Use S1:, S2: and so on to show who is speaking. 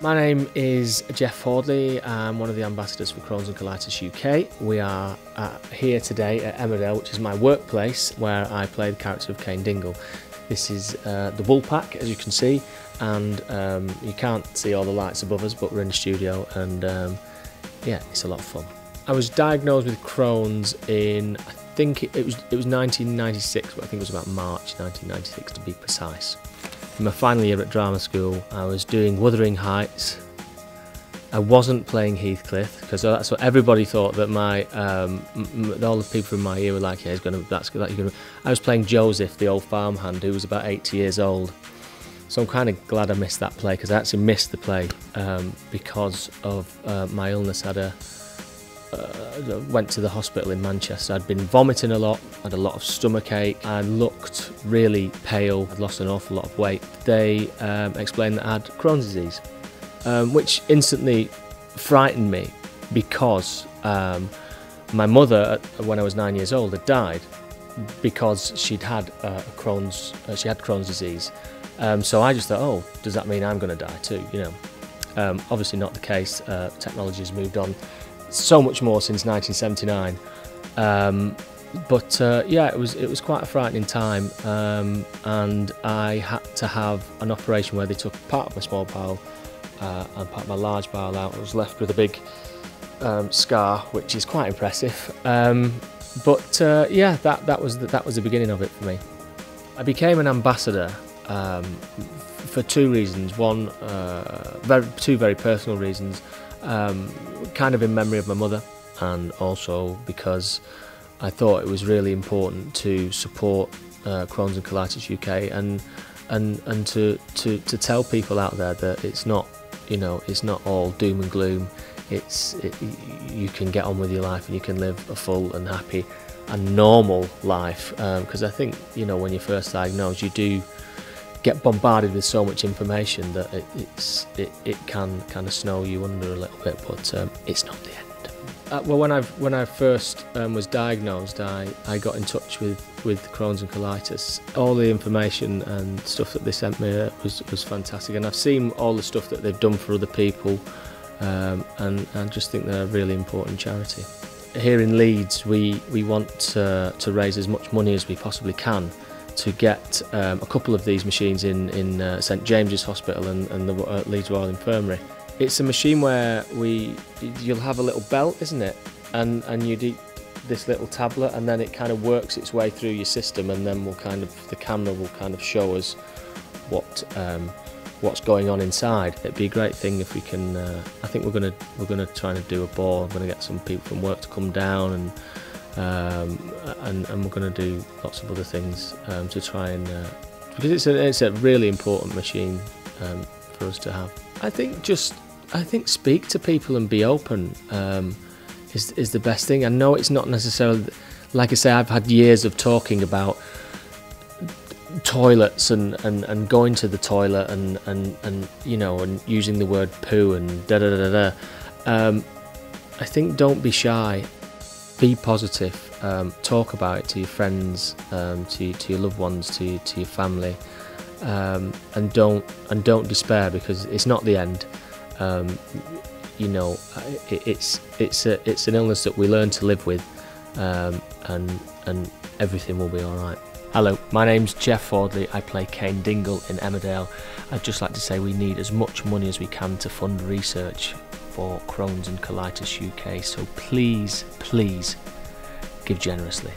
S1: My name is Jeff Hordley. I'm one of the ambassadors for Crohn's and Colitis UK. We are uh, here today at Emmerdale, which is my workplace, where I play the character of Cain Dingle. This is uh, the Woolpack, as you can see, and um, you can't see all the lights above us, but we're in the studio, and um, yeah, it's a lot of fun. I was diagnosed with Crohn's in, I think it, it was it was 1996, but I think it was about March 1996 to be precise. In my final year at drama school, I was doing Wuthering Heights. I wasn't playing Heathcliff because that's what everybody thought that my um, all the people from my year were like, yeah, he's gonna that's that you're gonna. I was playing Joseph, the old farmhand who was about 80 years old. So I'm kind of glad I missed that play because I actually missed the play um, because of uh, my illness. I had a uh, went to the hospital in Manchester. I'd been vomiting a lot, had a lot of stomach ache, I looked really pale, I'd lost an awful lot of weight. They um, explained that I had Crohn's disease, um, which instantly frightened me because um, my mother, when I was nine years old, had died because she'd had uh, Crohn's, uh, she had Crohn's disease. Um, so I just thought, oh, does that mean I'm going to die too? You know, um, obviously not the case. Uh, technology has moved on so much more since 1979. Um, but uh, yeah, it was it was quite a frightening time, um, and I had to have an operation where they took part of my small bowel uh, and part of my large bowel out. I was left with a big um, scar, which is quite impressive. Um, but uh, yeah, that that was the, that was the beginning of it for me. I became an ambassador um, for two reasons. One, uh, very, two very personal reasons um, kind of in memory of my mother, and also because I thought it was really important to support uh, Crohn's and Colitis UK and and and to, to to tell people out there that it's not you know it's not all doom and gloom. It's it, you can get on with your life and you can live a full and happy and normal life because um, I think you know when you're first diagnosed you do get bombarded with so much information that it, it's it, it can kind of snow you under a little bit, but um, it's not the end. Uh, well, when I when I first um, was diagnosed, I, I got in touch with, with Crohn's and colitis. All the information and stuff that they sent me was was fantastic, and I've seen all the stuff that they've done for other people, um, and I just think they're a really important charity. Here in Leeds, we we want to raise as much money as we possibly can to get um, a couple of these machines in, in uh, St James's Hospital and, and the uh, Leeds Royal Infirmary. It's a machine where we you'll have a little belt, isn't it? And and you do this little tablet, and then it kind of works its way through your system, and then we'll kind of the camera will kind of show us what um, what's going on inside. It'd be a great thing if we can. Uh, I think we're gonna we're gonna try and do a ball. I'm gonna get some people from work to come down and um, and, and, we're going to do lots of other things um, to try and uh, because it's a, it's a really important machine um, for us to have. I think just I think speak to people and be open um, is is the best thing. I know it's not necessarily like I say I've had years of talking about toilets and, and, and going to the toilet and, and, and you know and using the word poo and da da da da. Um, I think don't be shy be positive. Um, talk about it to your friends, um, to to your loved ones, to to your family, um, and don't and don't despair because it's not the end. Um, you know, it, it's it's a, it's an illness that we learn to live with, um, and and everything will be all right. Hello, my name's Jeff Hordley. I play Cain Dingle in Emmerdale. I'd just like to say we need as much money as we can to fund research for Crohn's and Colitis UK. So please, please give generously.